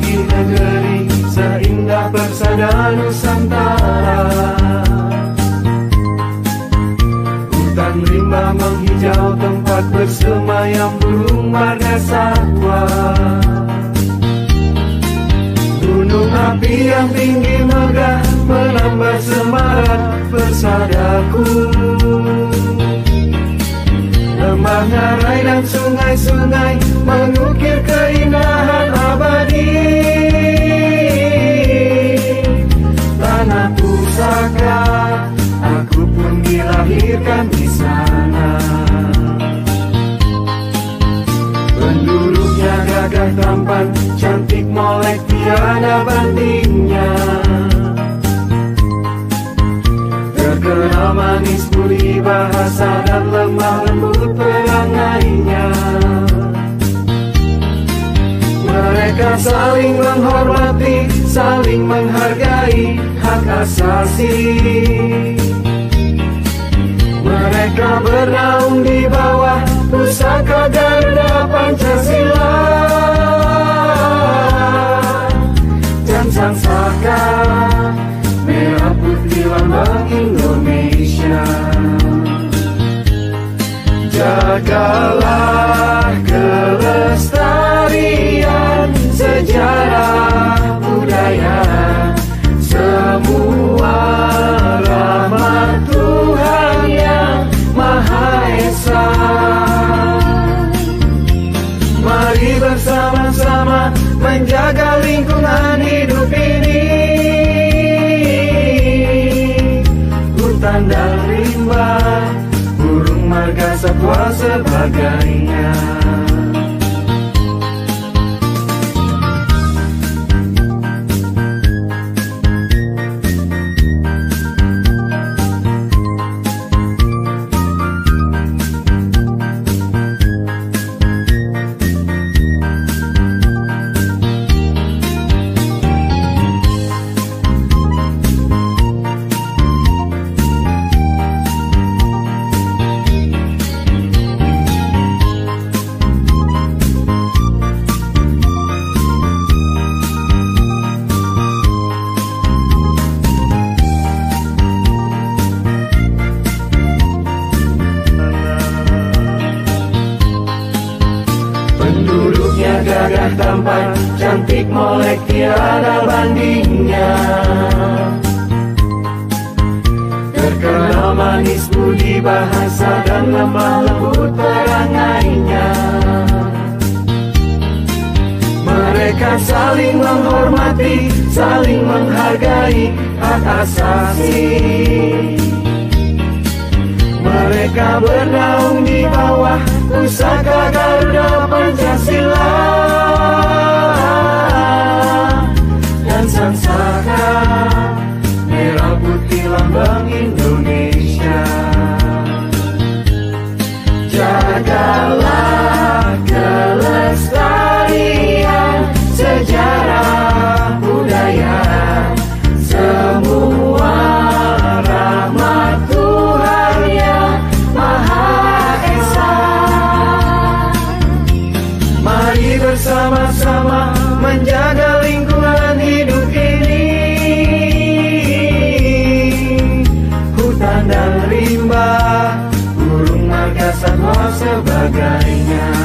Kita negeri Seindah persada Nusantara. Hutan rimba menghijau tempat bersemayam burung marga satwa. Gunung api yang tinggi megah menambah semarak persadaku. Lembah ngarai dan sungai-sungai mengukir gagah tampan, cantik molek tiada bandingnya. Terkenal manis budi bahasa dan lemah lembut perangainya. Mereka saling menghormati, saling menghargai hak asasi. Mereka bernaung di bawah pusaka Garuda Pancasila Saka merah putih lambang Indonesia. Jagalah bersama-sama menjaga lingkungan hidup ini. Hutan dan rimba, burung marga satwa sebagainya Penduduknya gagah tampan, cantik molek tiada bandingnya. Terkenal manis budi bahasa dan lemah lembut perangainya Mereka saling menghormati, saling menghargai hak asasi mereka bernaung di bawah pusaka Garuda bersama-sama menjaga lingkungan hidup ini. Hutan dan rimba, burung marga satwa sebagainya